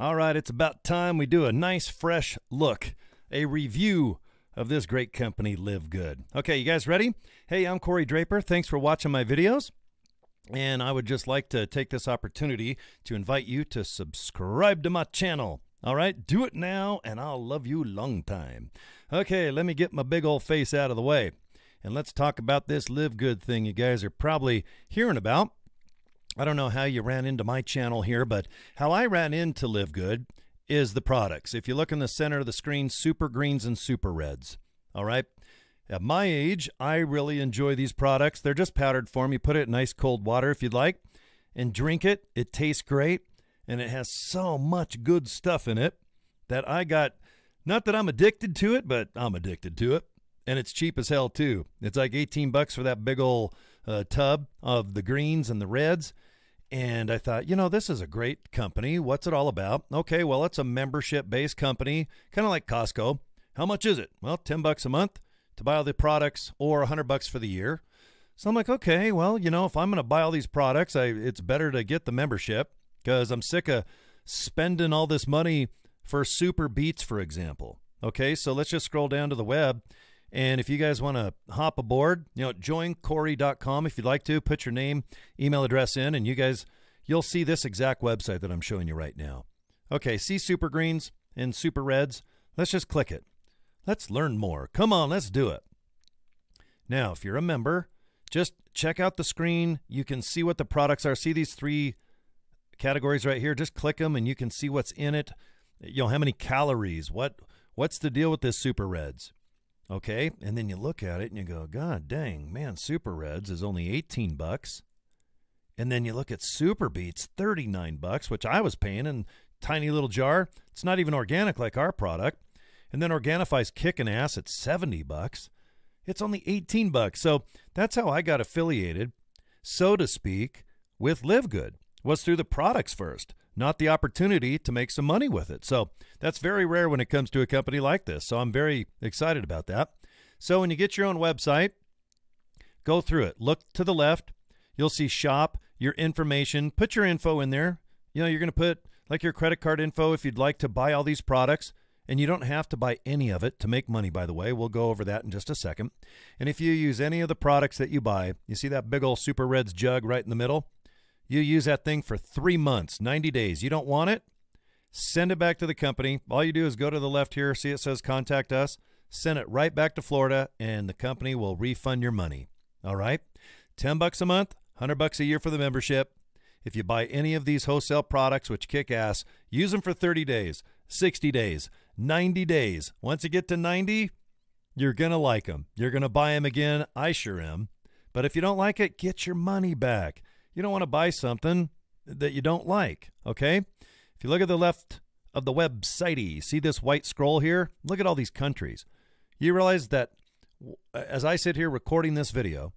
All right, it's about time we do a nice fresh look, a review of this great company, Live Good. Okay, you guys ready? Hey, I'm Cory Draper. Thanks for watching my videos. And I would just like to take this opportunity to invite you to subscribe to my channel. All right, do it now, and I'll love you long time. Okay, let me get my big old face out of the way. And let's talk about this Live Good thing you guys are probably hearing about. I don't know how you ran into my channel here, but how I ran into Live Good is the products. If you look in the center of the screen, super greens and super reds. All right. At my age, I really enjoy these products. They're just powdered form. You put it in nice cold water if you'd like and drink it. It tastes great and it has so much good stuff in it that I got not that I'm addicted to it, but I'm addicted to it. And it's cheap as hell too. It's like 18 bucks for that big old uh, tub of the greens and the reds. And I thought, you know, this is a great company. What's it all about? Okay, well, it's a membership based company, kind of like Costco. How much is it? Well, 10 bucks a month to buy all the products or 100 bucks for the year. So I'm like, okay, well, you know, if I'm going to buy all these products, I, it's better to get the membership because I'm sick of spending all this money for Super Beets, for example. Okay, so let's just scroll down to the web and if you guys want to hop aboard, you know, join Cory.com if you'd like to. Put your name, email address in, and you guys, you'll see this exact website that I'm showing you right now. Okay, see Super Greens and Super Reds. Let's just click it. Let's learn more. Come on, let's do it. Now, if you're a member, just check out the screen. You can see what the products are. See these three categories right here. Just click them, and you can see what's in it. You know how many calories. What what's the deal with this Super Reds? Okay, and then you look at it and you go, God dang, man, Super Reds is only 18 bucks. And then you look at Super Beets, 39 bucks, which I was paying in tiny little jar. It's not even organic like our product. And then Organifi's kicking ass at 70 bucks. It's only 18 bucks. So that's how I got affiliated, so to speak, with Live Good. Was through the products first, not the opportunity to make some money with it. So that's very rare when it comes to a company like this. So I'm very excited about that. So when you get your own website, go through it. Look to the left. You'll see shop, your information. Put your info in there. You know, you're going to put like your credit card info if you'd like to buy all these products. And you don't have to buy any of it to make money, by the way. We'll go over that in just a second. And if you use any of the products that you buy, you see that big old Super Reds jug right in the middle? You use that thing for three months, 90 days. You don't want it? Send it back to the company. All you do is go to the left here, see it says contact us, send it right back to Florida, and the company will refund your money. All right? 10 bucks a month, 100 bucks a year for the membership. If you buy any of these wholesale products, which kick ass, use them for 30 days, 60 days, 90 days. Once you get to 90, you're going to like them. You're going to buy them again. I sure am. But if you don't like it, get your money back. You don't want to buy something that you don't like, okay? If you look at the left of the website, see this white scroll here? Look at all these countries. You realize that as I sit here recording this video,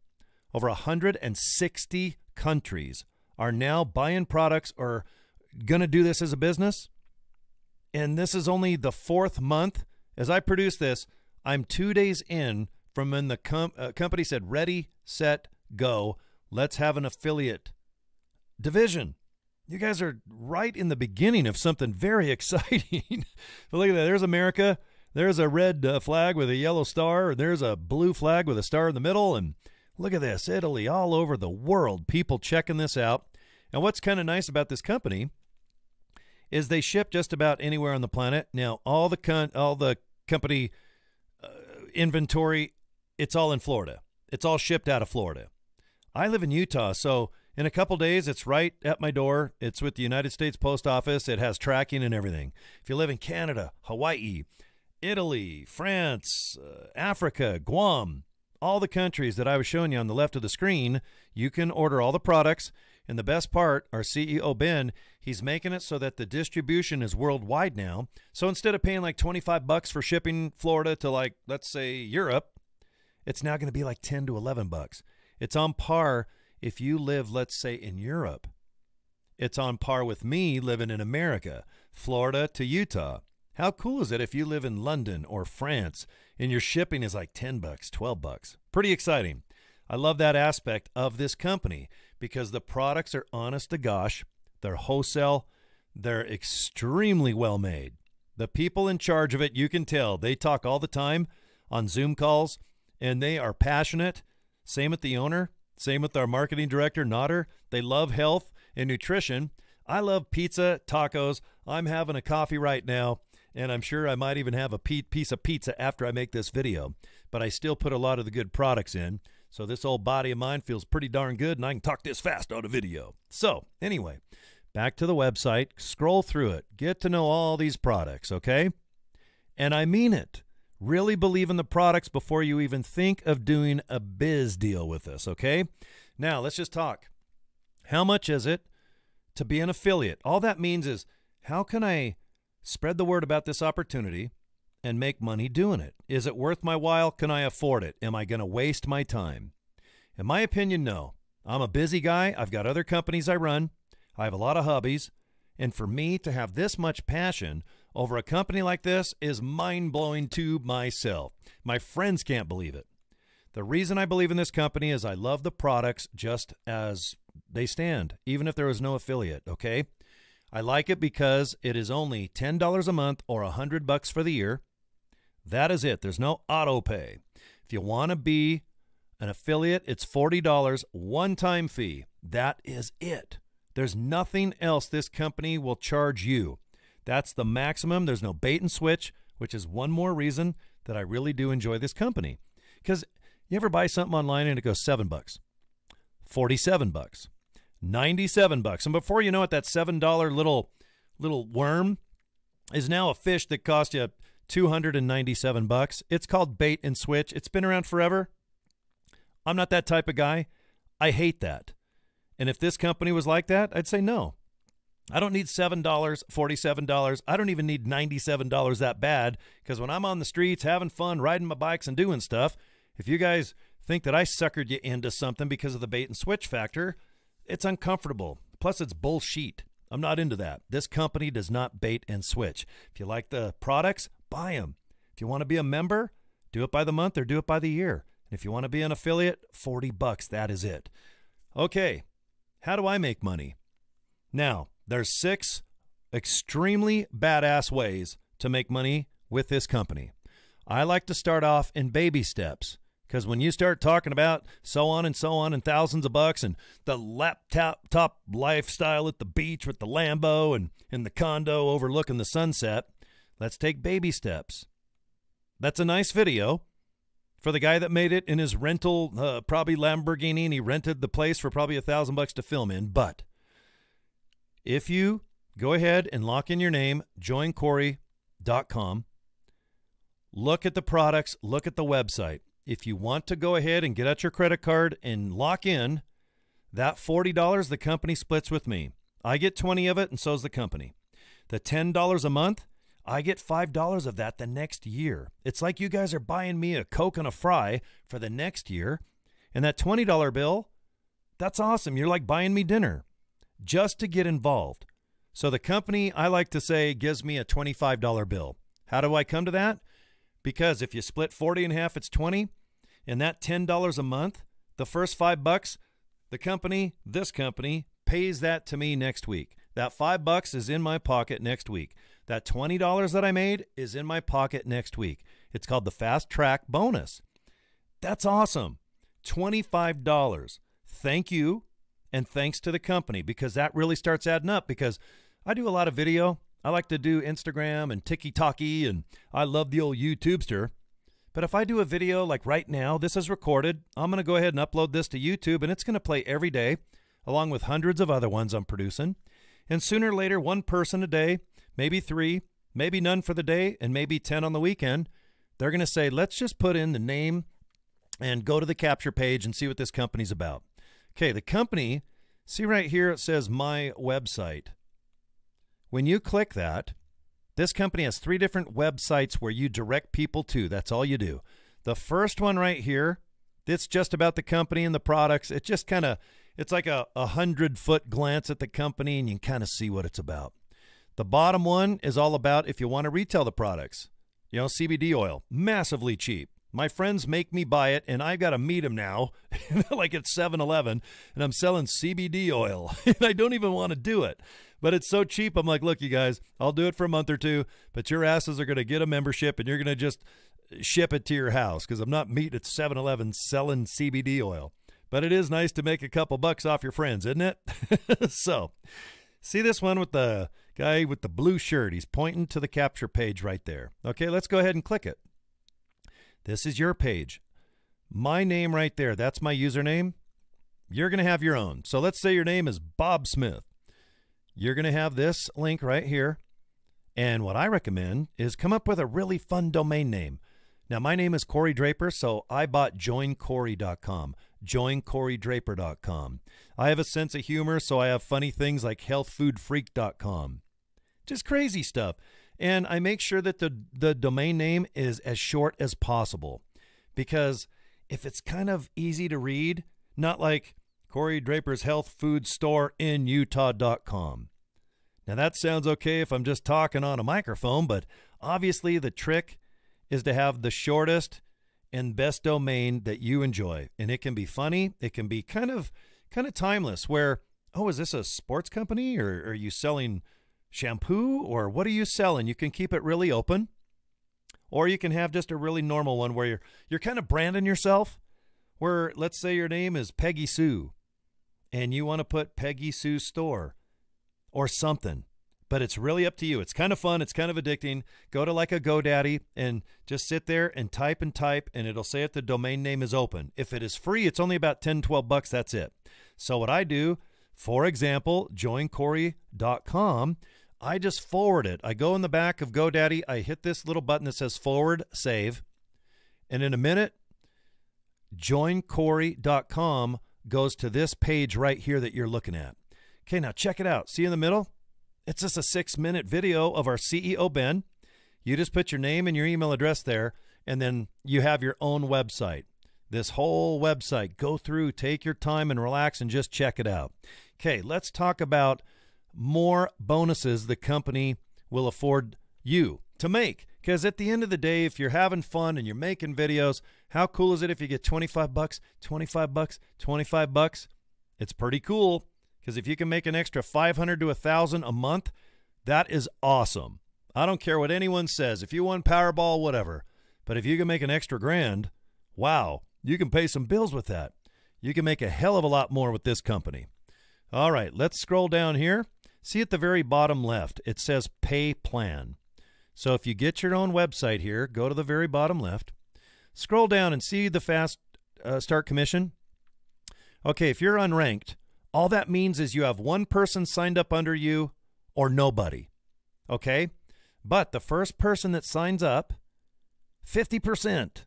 over 160 countries are now buying products or going to do this as a business. And this is only the fourth month. As I produce this, I'm two days in from when the com uh, company said, ready, set, go. Let's have an affiliate division. You guys are right in the beginning of something very exciting. but look at that. There's America. There's a red uh, flag with a yellow star. There's a blue flag with a star in the middle. And look at this Italy, all over the world, people checking this out. And what's kind of nice about this company is they ship just about anywhere on the planet. Now, all the con- all the company uh, inventory, it's all in Florida. It's all shipped out of Florida. I live in Utah, so in a couple days, it's right at my door. It's with the United States Post Office. It has tracking and everything. If you live in Canada, Hawaii, Italy, France, uh, Africa, Guam, all the countries that I was showing you on the left of the screen, you can order all the products. And the best part, our CEO Ben, he's making it so that the distribution is worldwide now. So instead of paying like 25 bucks for shipping Florida to like let's say Europe, it's now going to be like 10 to 11 bucks. It's on par if you live, let's say, in Europe, it's on par with me living in America, Florida to Utah. How cool is it if you live in London or France and your shipping is like 10 bucks, 12 bucks? Pretty exciting. I love that aspect of this company because the products are honest to gosh, they're wholesale, They're extremely well made. The people in charge of it, you can tell, they talk all the time on Zoom calls and they are passionate. Same with the owner, same with our marketing director, Nodder. They love health and nutrition. I love pizza, tacos. I'm having a coffee right now, and I'm sure I might even have a piece of pizza after I make this video. But I still put a lot of the good products in. So this old body of mine feels pretty darn good, and I can talk this fast on a video. So, anyway, back to the website, scroll through it, get to know all these products, okay? And I mean it. Really believe in the products before you even think of doing a biz deal with us, okay? Now, let's just talk. How much is it to be an affiliate? All that means is how can I spread the word about this opportunity and make money doing it? Is it worth my while? Can I afford it? Am I going to waste my time? In my opinion, no. I'm a busy guy. I've got other companies I run. I have a lot of hobbies. And for me to have this much passion over a company like this is mind blowing to myself. My friends can't believe it. The reason I believe in this company is I love the products just as they stand, even if there was no affiliate, okay? I like it because it is only $10 a month or 100 bucks for the year. That is it. There's no auto pay. If you want to be an affiliate, it's $40 one-time fee. That is it. There's nothing else this company will charge you. That's the maximum. There's no bait and switch, which is one more reason that I really do enjoy this company. Because you ever buy something online and it goes seven bucks, 47 bucks, 97 bucks. And before you know it, that $7 little little worm is now a fish that cost you 297 bucks. It's called bait and switch. It's been around forever. I'm not that type of guy. I hate that. And if this company was like that, I'd say no. I don't need $7, $47. I don't even need $97 that bad because when I'm on the streets having fun, riding my bikes and doing stuff, if you guys think that I suckered you into something because of the bait and switch factor, it's uncomfortable. Plus, it's bullshit. I'm not into that. This company does not bait and switch. If you like the products, buy them. If you want to be a member, do it by the month or do it by the year. And if you want to be an affiliate, 40 bucks, that is it. Okay, how do I make money? Now, there's six extremely badass ways to make money with this company. I like to start off in baby steps. Because when you start talking about so on and so on and thousands of bucks and the laptop top lifestyle at the beach with the Lambo and in the condo overlooking the sunset, let's take baby steps. That's a nice video for the guy that made it in his rental, uh, probably Lamborghini, and he rented the place for probably a thousand bucks to film in. But if you go ahead and lock in your name, joincory.com, look at the products, look at the website if you want to go ahead and get out your credit card and lock in, that $40 the company splits with me. I get 20 of it and so's the company. The $10 a month, I get $5 of that the next year. It's like you guys are buying me a Coke and a fry for the next year. And that $20 bill, that's awesome. You're like buying me dinner just to get involved. So the company, I like to say, gives me a $25 bill. How do I come to that? Because if you split 40 and a half, it's 20. And that $10 a month, the first five bucks, the company, this company, pays that to me next week. That five bucks is in my pocket next week. That $20 that I made is in my pocket next week. It's called the fast track bonus. That's awesome. $25. Thank you. And thanks to the company because that really starts adding up because I do a lot of video I like to do Instagram and TikTok, and I love the old YouTubester. But if I do a video like right now, this is recorded. I'm going to go ahead and upload this to YouTube, and it's going to play every day, along with hundreds of other ones I'm producing. And sooner or later, one person a day, maybe three, maybe none for the day, and maybe 10 on the weekend, they're going to say, let's just put in the name and go to the capture page and see what this company's about. Okay, the company, see right here, it says my website. When you click that, this company has three different websites where you direct people to. That's all you do. The first one right here, it's just about the company and the products. It just kind of, it's like a, a hundred foot glance at the company and you can kind of see what it's about. The bottom one is all about if you want to retail the products. You know, CBD oil, massively cheap. My friends make me buy it, and I've got to meet them now, like at 7 Eleven, and I'm selling CBD oil, and I don't even want to do it. But it's so cheap. I'm like, look, you guys, I'll do it for a month or two, but your asses are going to get a membership, and you're going to just ship it to your house because I'm not meeting at 7 Eleven selling CBD oil. But it is nice to make a couple bucks off your friends, isn't it? so, see this one with the guy with the blue shirt? He's pointing to the capture page right there. Okay, let's go ahead and click it. This is your page. My name right there, that's my username. You're going to have your own. So let's say your name is Bob Smith. You're going to have this link right here. And what I recommend is come up with a really fun domain name. Now, my name is Cory Draper, so I bought joincory.com, joincorydraper.com. I have a sense of humor, so I have funny things like healthfoodfreak.com. Just crazy stuff. And I make sure that the, the domain name is as short as possible because if it's kind of easy to read, not like Cory Draper's Health Food Store in Utah.com. Now, that sounds okay if I'm just talking on a microphone, but obviously the trick is to have the shortest and best domain that you enjoy. And it can be funny, it can be kind of kind of timeless where, oh, is this a sports company or are you selling shampoo or what are you selling? You can keep it really open. Or you can have just a really normal one where you're you're kind of branding yourself. Where let's say your name is Peggy Sue and you want to put Peggy Sue store or something. But it's really up to you. It's kind of fun. It's kind of addicting. Go to like a GoDaddy and just sit there and type and type, and it'll say if the domain name is open. If it is free, it's only about 10, 12 bucks. That's it. So what I do, for example, joincory.com, I just forward it. I go in the back of GoDaddy, I hit this little button that says forward save, and in a minute, joincory.com goes to this page right here that you're looking at. Okay, now check it out. See in the middle? It's just a six minute video of our CEO, Ben. You just put your name and your email address there, and then you have your own website. This whole website. Go through, take your time, and relax and just check it out. Okay, let's talk about more bonuses the company will afford you to make. Because at the end of the day, if you're having fun and you're making videos, how cool is it if you get 25 bucks, 25 bucks, 25 bucks? It's pretty cool because if you can make an extra 500 to 1000 a month, that is awesome. I don't care what anyone says. If you won Powerball, whatever. But if you can make an extra grand, wow, you can pay some bills with that. You can make a hell of a lot more with this company. All right, let's scroll down here. See at the very bottom left, it says Pay Plan. So if you get your own website here, go to the very bottom left, scroll down and see the Fast uh, Start Commission. Okay, if you're unranked, all that means is you have one person signed up under you or nobody. Okay? But the first person that signs up, 50%.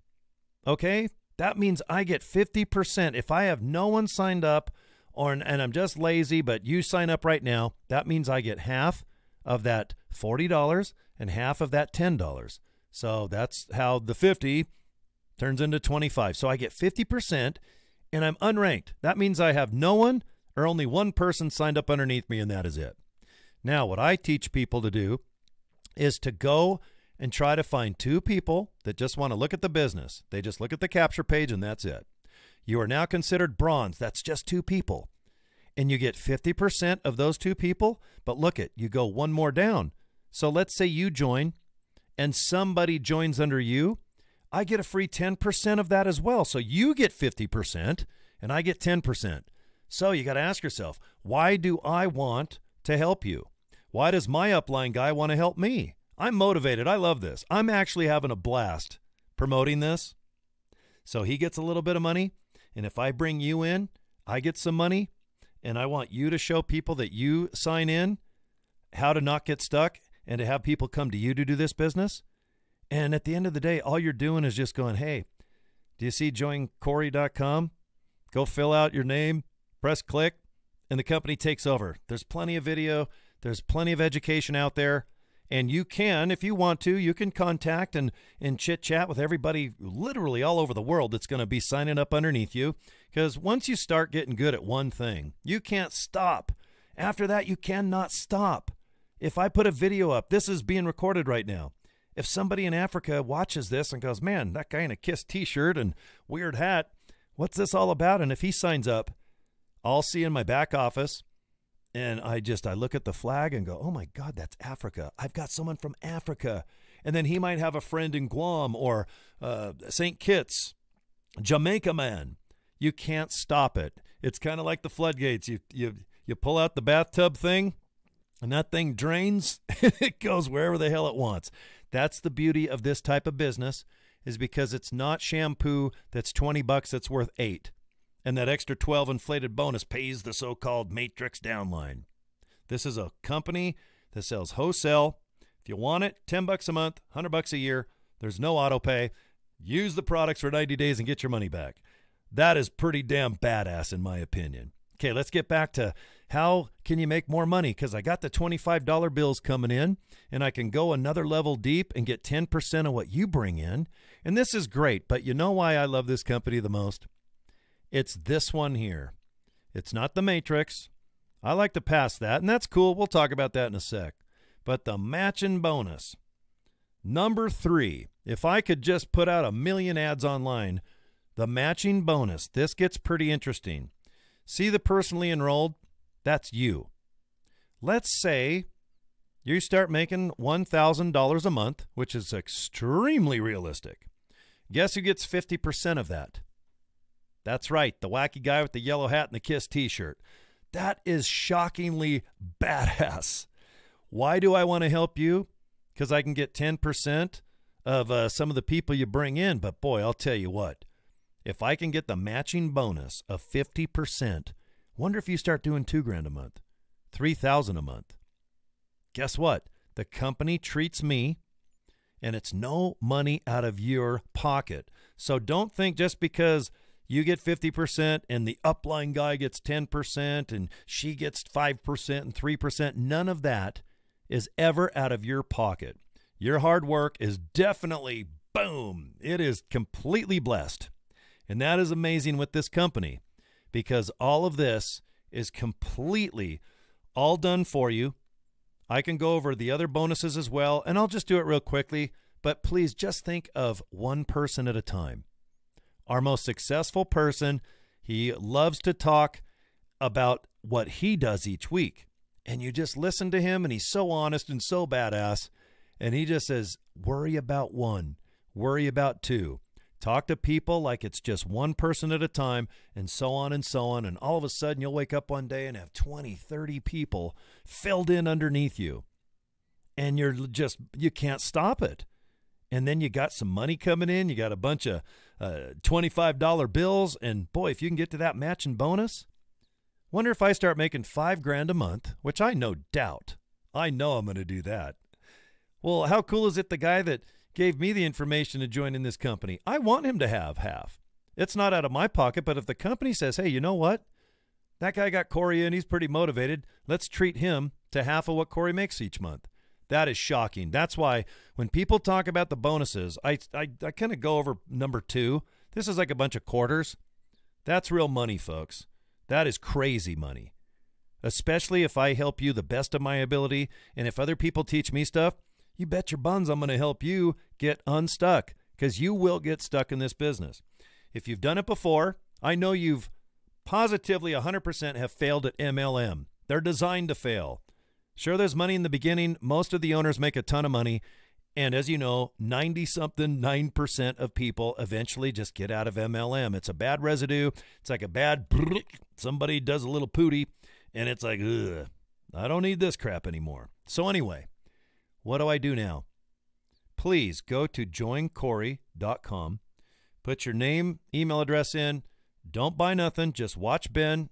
Okay? That means I get 50%. If I have no one signed up or and I'm just lazy, but you sign up right now, that means I get half of that $40 and half of that $10. So that's how the 50 turns into 25. So I get 50% and I'm unranked. That means I have no one or only one person signed up underneath me and that is it. Now, what I teach people to do is to go and try to find two people that just want to look at the business. They just look at the capture page and that's it. You are now considered bronze. That's just two people. And you get 50% of those two people, but look at, you go one more down. So let's say you join and somebody joins under you. I get a free 10% of that as well. So you get 50% and I get 10%. So you got to ask yourself, why do I want to help you? Why does my upline guy want to help me? I'm motivated. I love this. I'm actually having a blast promoting this. So he gets a little bit of money. And if I bring you in, I get some money. And I want you to show people that you sign in how to not get stuck and to have people come to you to do this business. And at the end of the day, all you're doing is just going, hey, do you see joincory.com? Go fill out your name, press click, and the company takes over. There's plenty of video, there's plenty of education out there. And you can, if you want to, you can contact and, and chit chat with everybody literally all over the world that's going to be signing up underneath you. Because once you start getting good at one thing, you can't stop. After that, you cannot stop. If I put a video up, this is being recorded right now, if somebody in Africa watches this and goes, man, that guy in a Kiss t shirt and weird hat, what's this all about? And if he signs up, I'll see in my back office and I just I look at the flag and go, "Oh my god, that's Africa. I've got someone from Africa." And then he might have a friend in Guam or uh, St. Kitts, Jamaica man. You can't stop it. It's kind of like the floodgates. You you you pull out the bathtub thing, and that thing drains. it goes wherever the hell it wants. That's the beauty of this type of business, is because it's not shampoo that's twenty bucks that's worth eight and that extra 12 inflated bonus pays the so-called matrix downline. This is a company that sells wholesale. If you want it, 10 bucks a month, 100 bucks a year. There's no auto pay. Use the products for 90 days and get your money back. That is pretty damn badass in my opinion. Okay, let's get back to how can you make more money cuz I got the $25 bills coming in and I can go another level deep and get 10% of what you bring in. And this is great, but you know why I love this company the most? It's this one here. It's not the Matrix. I like to pass that, and that's cool. We'll talk about that in a sec. But the matching bonus. Number three, if I could just put out a million ads online, the matching bonus. This gets pretty interesting. See the personally enrolled? That's you. Let's say you start making $1,000 a month, which is extremely realistic. Guess who gets 50% of that? That's right, the wacky guy with the yellow hat and the Kiss t shirt. That is shockingly badass. Why do I want to help you? Because I can get 10% of uh, some of the people you bring in. But boy, I'll tell you what, if I can get the matching bonus of 50%, wonder if you start doing two grand a month, 3000 a month. Guess what? The company treats me and it's no money out of your pocket. So don't think just because you get 50% and the upline guy gets 10% and she gets 5% and 3%. None of that is ever out of your pocket. Your hard work is definitely, boom, it is completely blessed. And that is amazing with this company because all of this is completely all done for you. I can go over the other bonuses as well, and I'll just do it real quickly. But please just think of one person at a time our most successful person. He loves to talk about what he does each week. And you just listen to him, and he's so honest and so badass. And he just says, worry about one, worry about two. Talk to people like it's just one person at a time, and so on and so on. And all of a sudden, you'll wake up one day and have 20, 30 people filled in underneath you. And you're just, you can't stop it and then you got some money coming in. You got a bunch of uh, $25 bills. And boy, if you can get to that matching bonus, wonder if I start making five grand a month, which I no doubt, I know I'm going to do that. Well, how cool is it the guy that gave me the information to join in this company? I want him to have half. It's not out of my pocket, but if the company says, hey, you know what? That guy got Cory in, he's pretty motivated. Let's treat him to half of what Cory makes each month. That is shocking. That's why when people talk about the bonuses, I I, I kind of go over number two. This is like a bunch of quarters. That's real money, folks. That is crazy money. Especially if I help you the best of my ability, and if other people teach me stuff, you bet your buns I'm going to help you get unstuck because you will get stuck in this business. If you've done it before, I know you've positively 100% have failed at MLM. They're designed to fail. Sure, there's money in the beginning. Most of the owners make a ton of money. And as you know, 90 something, 9% of people eventually just get out of MLM. It's a bad residue. It's like a bad, somebody does a little pooty, and it's like, ugh, I don't need this crap anymore. So, anyway, what do I do now? Please go to joincory.com, put your name, email address in. Don't buy nothing. Just watch Ben,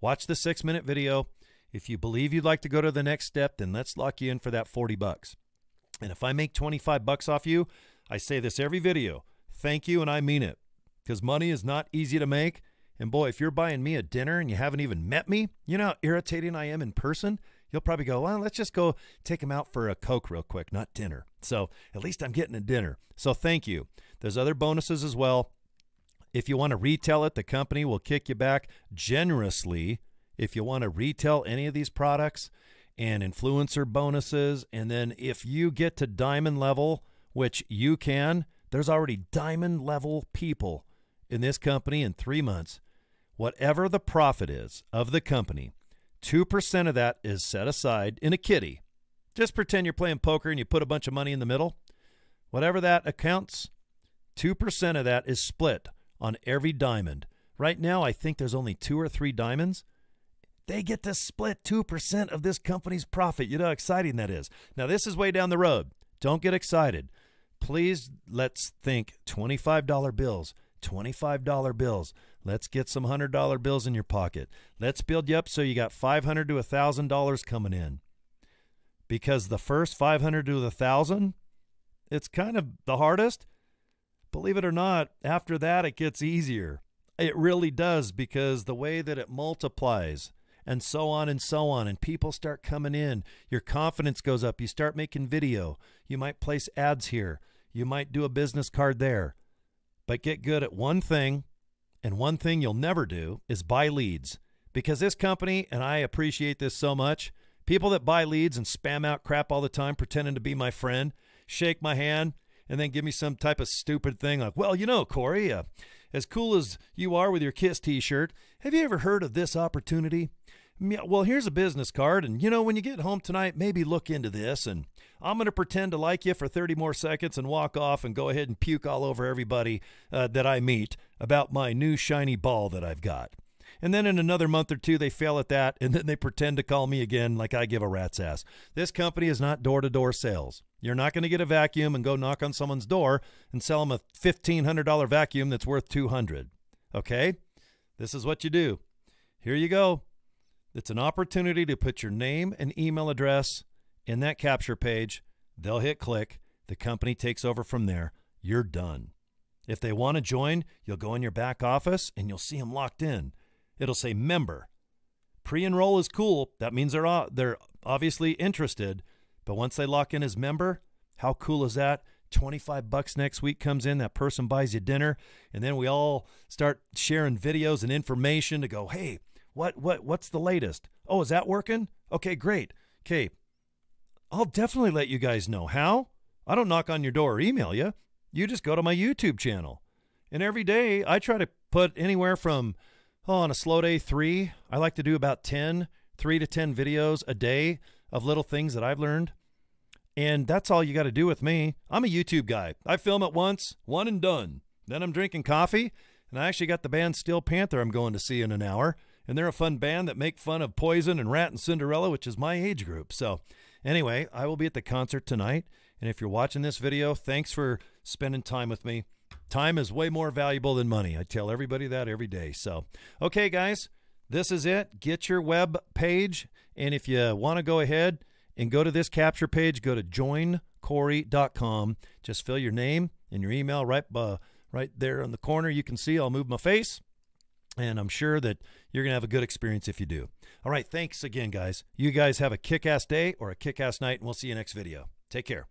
watch the six minute video if you believe you'd like to go to the next step, then let's lock you in for that 40 bucks. And if I make 25 bucks off you, I say this every video. Thank you and I mean it. Cuz money is not easy to make. And boy, if you're buying me a dinner and you haven't even met me, you know how irritating I am in person? You'll probably go, well, let's just go take him out for a Coke real quick, not dinner. So at least I'm getting a dinner. So thank you. There's other bonuses as well. If you want to retail it, the company will kick you back generously if you want to retail any of these products and influencer bonuses. And then if you get to diamond level, which you can, there's already diamond level people in this company in three months. Whatever the profit is of the company, 2% of that is set aside in a kitty. Just pretend you're playing poker and you put a bunch of money in the middle. Whatever that accounts, 2% of that is split on every diamond. Right now, I think there's only two or three diamonds. They get to split 2% of this company's profit. You know how exciting that is. Now, this is way down the road. Don't get excited. Please, let's think $25 bills, $25 bills. Let's get some $100 bills in your pocket. Let's build you up so you got 500 to $1,000 coming in. Because the first 500 to 1000 it's kind of the hardest. Believe it or not, after that it gets easier. It really does because the way that it multiplies and so on and so on, and people start coming in, your confidence goes up. You start making video. You might place ads here. You might do a business card there. But get good at one thing, and one thing you'll never do is buy leads. Because this company, and I appreciate this so much, people that buy leads and spam out crap all the time pretending to be my friend, shake my hand, and then give me some type of stupid thing like, well, you know, Cory, uh, as cool as you are with your Kiss t shirt, have you ever heard of this opportunity? Well, here's a business card, and you know, when you get home tonight, maybe look into this. And I'm going to pretend to like you for 30 more seconds and walk off and go ahead and puke all over everybody uh, that I meet about my new shiny ball that I've got. And then in another month or two, they fail at that, and then they pretend to call me again like I give a rat's ass. This company is not door to door sales. You're not going to get a vacuum and go knock on someone's door and sell them a $1,500 vacuum that's worth 200 Okay? This is what you do. Here you go. It's an opportunity to put your name and email address in that capture page. They'll hit click. The company takes over from there. You're done. If they want to join, you'll go in your back office and you'll see them locked in. It'll say member. Pre-enroll is cool. That means they're they're obviously interested. But once they lock in as member, how cool is that? 25 bucks next week comes in, that person buys you dinner, and then we all start sharing videos and information to go, "Hey, what what what's the latest? Oh, is that working? Okay, great. Okay. I'll definitely let you guys know. How? I don't knock on your door or email you. You just go to my YouTube channel. And every day I try to put anywhere from oh, on a slow day 3, I like to do about 10, 3 to 10 videos a day of little things that I've learned. And that's all you got to do with me. I'm a YouTube guy. I film it once, one and done. Then I'm drinking coffee, and I actually got the band Steel Panther I'm going to see in an hour. And they're a fun band that make fun of Poison and Ratt and Cinderella, which is my age group. So, anyway, I will be at the concert tonight. And if you're watching this video, thanks for spending time with me. Time is way more valuable than money. I tell everybody that every day. So, okay, guys, this is it. Get your web page. And if you want to go ahead and go to this capture page, go to joincory.com. Just fill your name and your email right, right there in the corner. You can see I'll move my face. And I'm sure that you're going to have a good experience if you do. All right. Thanks again, guys. You guys have a kick ass day or a kick ass night, and we'll see you next video. Take care.